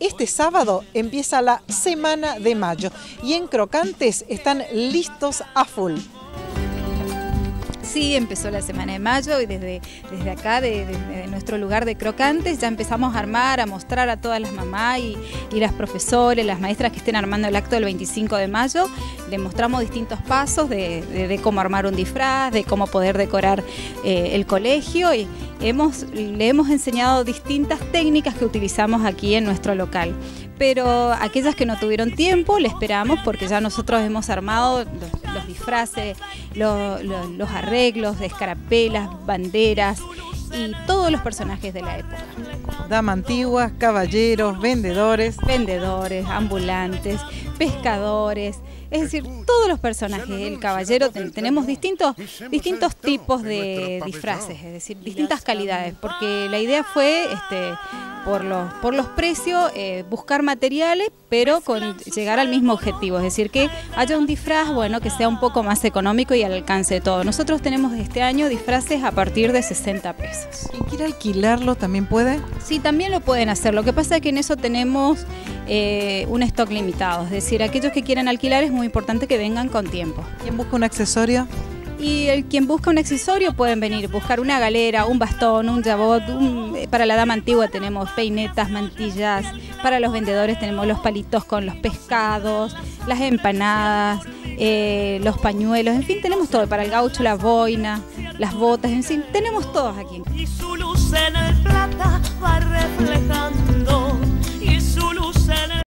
este sábado empieza la Semana de Mayo y en Crocantes están listos a full. Sí, empezó la semana de mayo y desde, desde acá, de, nuestro lugar de crocantes, ya empezamos a armar, a mostrar a todas las mamás y, las profesores, las maestras que estén armando el acto del 25 de mayo. Le mostramos distintos pasos de, cómo armar un disfraz, de cómo poder decorar eh, el colegio y hemos, le hemos enseñado distintas técnicas que utilizamos aquí en nuestro local pero aquellas que no tuvieron tiempo le esperamos porque ya nosotros hemos armado los, disfraces, los, arreglos de escarapelas, banderas y todos los personajes de la época. Dama antiguas, caballeros, vendedores. Vendedores, ambulantes, pescadores, es decir, todos los personajes del caballero tenemos distintos, distintos tipos de disfraces, es decir, distintas calidades, porque la idea fue este, por los, por los precios, eh, buscar materiales, pero con llegar al mismo objetivo, es decir, que haya un disfraz, bueno, que sea un poco más económico y al alcance de todo. Nosotros tenemos este año disfraces a partir de 60 pesos. ¿Quien quiere alquilarlo también puede? Sí, también lo pueden hacer. Lo que pasa es que en eso tenemos eh, un stock limitado, es decir, aquellos que quieran alquilar es muy importante que vengan con tiempo. ¿Quién busca un accesorio? Y el, quien busca un accesorio pueden venir, buscar una galera, un bastón, un jabot. Eh, para la dama antigua tenemos peinetas, mantillas. Para los vendedores tenemos los palitos con los pescados, las empanadas, eh, los pañuelos. En fin, tenemos todo. Para el gaucho, la boina, las botas. En fin, tenemos todos aquí. Y su luz en el plata